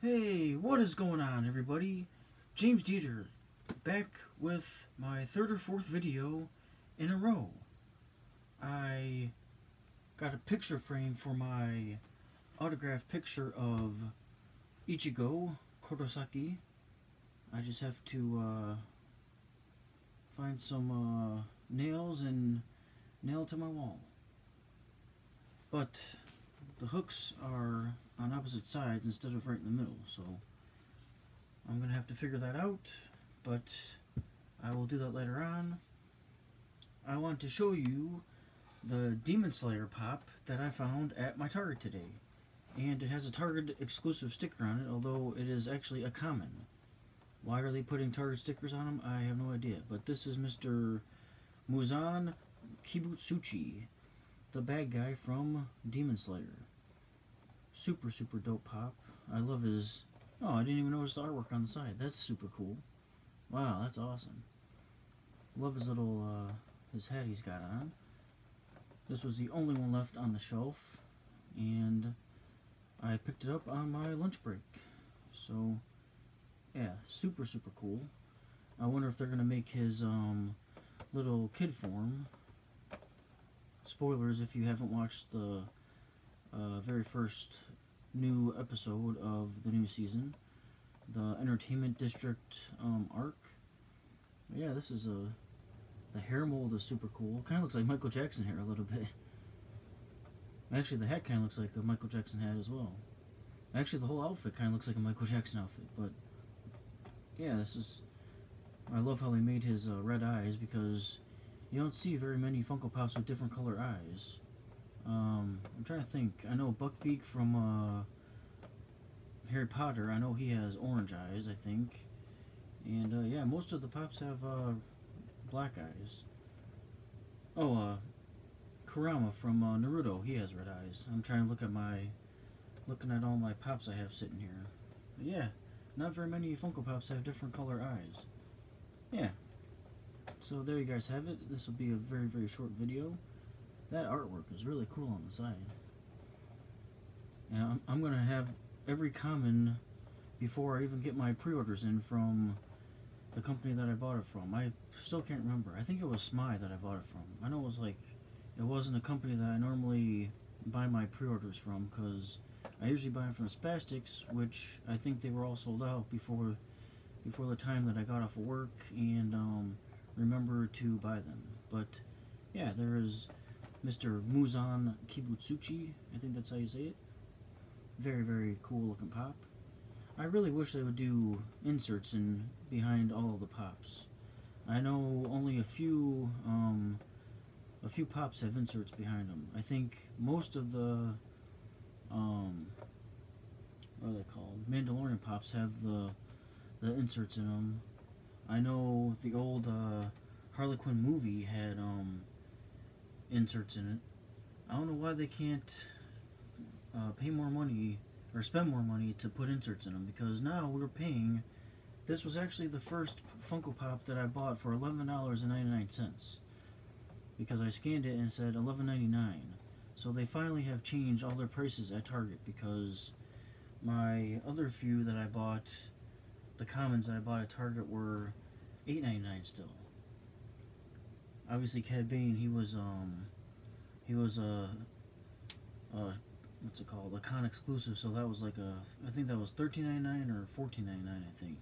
Hey, what is going on, everybody? James Dieter, back with my third or fourth video in a row. I got a picture frame for my autographed picture of Ichigo Kurosaki. I just have to uh, find some uh, nails and nail to my wall. But the hooks are on opposite sides instead of right in the middle, so I'm going to have to figure that out, but I will do that later on. I want to show you the Demon Slayer pop that I found at my Target today. And it has a Target exclusive sticker on it, although it is actually a common. Why are they putting Target stickers on them? I have no idea. But this is Mr. Muzan Kibutsuchi, the bad guy from Demon Slayer. Super, super dope pop. I love his... Oh, I didn't even notice the artwork on the side. That's super cool. Wow, that's awesome. Love his little, uh, his hat he's got on. This was the only one left on the shelf, and I picked it up on my lunch break. So, yeah, super, super cool. I wonder if they're going to make his, um, little kid form. Spoilers if you haven't watched the uh, very first new episode of the new season, the Entertainment District um, arc. Yeah, this is a the hair mold is super cool. Kind of looks like Michael Jackson hair a little bit. Actually, the hat kind of looks like a Michael Jackson hat as well. Actually, the whole outfit kind of looks like a Michael Jackson outfit. But yeah, this is. I love how they made his uh, red eyes because you don't see very many Funko Pops with different color eyes. Um, I'm trying to think. I know Buckbeak from uh, Harry Potter. I know he has orange eyes. I think, and uh, yeah, most of the pops have uh, black eyes. Oh, uh, Kurama from uh, Naruto. He has red eyes. I'm trying to look at my, looking at all my pops I have sitting here. But yeah, not very many Funko Pops have different color eyes. Yeah. So there you guys have it. This will be a very very short video. That artwork is really cool on the side. And I'm, going to have every common before I even get my pre-orders in from the company that I bought it from. I still can't remember. I think it was Smythe that I bought it from. I know it was like, it wasn't a company that I normally buy my pre-orders from because I usually buy them from Spastics, which I think they were all sold out before before the time that I got off of work and um, remember to buy them. But yeah, there is Mr. Muzan Kibutsuchi. I think that's how you say it. Very, very cool looking pop. I really wish they would do inserts in behind all the pops. I know only a few, um, a few pops have inserts behind them. I think most of the, um, what are they called? Mandalorian pops have the, the inserts in them. I know the old uh, Harley Quinn movie had um, inserts in it. I don't know why they can't uh, pay more money or spend more money to put inserts in them because now we're paying. This was actually the first Funko Pop that I bought for $11.99 because I scanned it and said $11.99. So they finally have changed all their prices at Target because my other few that I bought, the commons that I bought at Target were $8.99 still obviously Cad Bane, he was um he was a uh, what's it called a con exclusive, so that was like a I think that was thirteen ninety nine or fourteen ninety nine I think,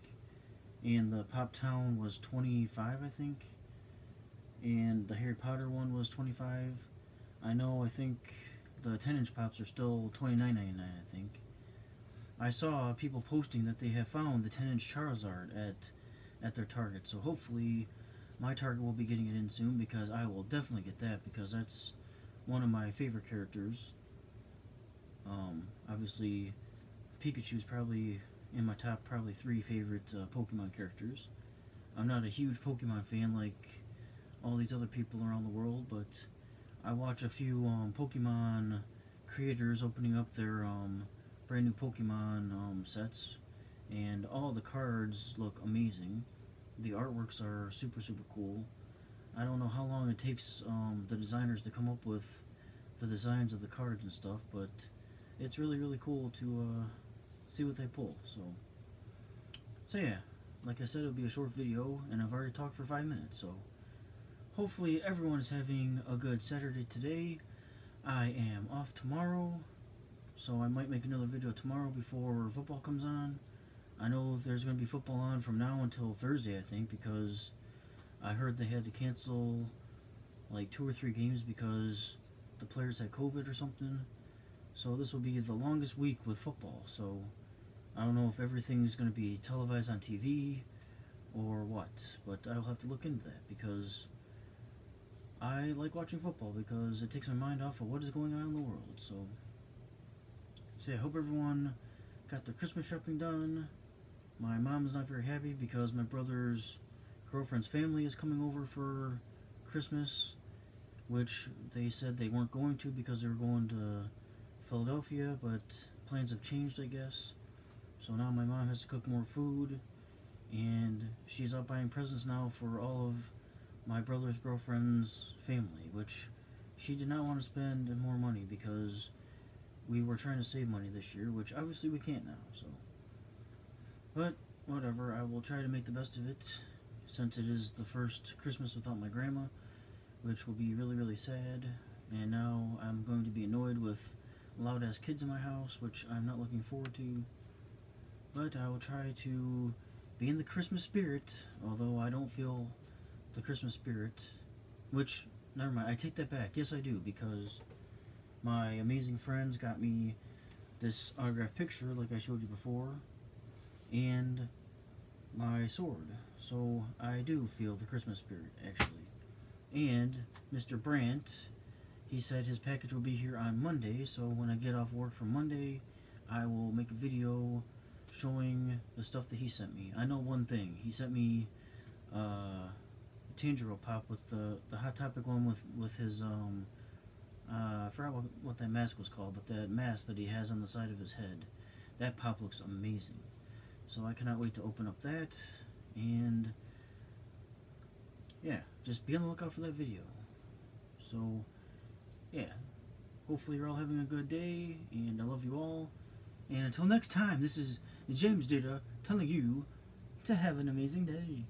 and the Pop Town was twenty five I think, and the Harry Potter one was twenty five. I know I think the ten inch pops are still twenty nine ninety nine I think. I saw people posting that they have found the 10 inch Charizard at at their Target, so hopefully my target will be getting it in soon because I will definitely get that because that's one of my favorite characters. Um, obviously, Pikachu's probably in my top probably three favorite uh, Pokemon characters. I'm not a huge Pokemon fan like all these other people around the world, but I watch a few um, Pokemon creators opening up their um, brand new Pokemon um, sets, and all the cards look amazing the artworks are super super cool. I don't know how long it takes um, the designers to come up with the designs of the cards and stuff, but it's really really cool to uh, see what they pull. So, so yeah, like I said, it'll be a short video, and I've already talked for five minutes. So, hopefully everyone is having a good Saturday today. I am off tomorrow, so I might make another video tomorrow before football comes on. I know there's going to be football on from now until Thursday, I think, because I heard they had to cancel like two or three games because the players had COVID or something. So this will be the longest week with football. So I don't know if everything's going to be televised on TV or what, but I'll have to look into that because I like watching football because it takes my mind off of what is going on in the world. So, so yeah, I hope everyone got their Christmas shopping done. My mom's not very happy because my brother's girlfriend's family is coming over for Christmas, which they said they weren't going to because they were going to Philadelphia, but plans have changed, I guess. So now my mom has to cook more food, and she's out buying presents now for all of my brother's girlfriend's family, which she did not want to spend more money because we were trying to save money this year, which obviously we can't now, so. But, whatever, I will try to make the best of it, since it is the first Christmas without my grandma, which will be really, really sad. And now I'm going to be annoyed with loud ass kids in my house, which I'm not looking forward to. But I will try to be in the Christmas spirit, although I don't feel the Christmas spirit. Which, never mind, I take that back. Yes, I do, because my amazing friends got me this autographed picture, like I showed you before, and my sword. So I do feel the Christmas spirit, actually. And Mr. Brandt he said his package will be here on Monday, so when I get off work from Monday, I will make a video showing the stuff that he sent me. I know one thing. He sent me uh, Tanjiro Pop with the, the Hot Topic one with, with his, um, uh, I forgot what, what that mask was called, but that mask that he has on the side of his head. That pop looks amazing. So I cannot wait to open up that, and yeah, just be on the lookout for that video. So, yeah, hopefully you're all having a good day, and I love you all. And until next time, this is James Dieter telling you to have an amazing day.